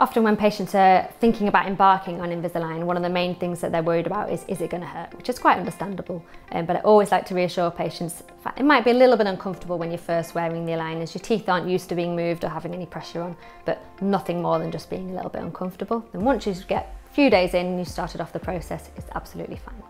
Often when patients are thinking about embarking on Invisalign, one of the main things that they're worried about is, is it going to hurt, which is quite understandable. Um, but I always like to reassure patients, it might be a little bit uncomfortable when you're first wearing the aligners. Your teeth aren't used to being moved or having any pressure on, but nothing more than just being a little bit uncomfortable. And once you get a few days in and you started off the process, it's absolutely fine.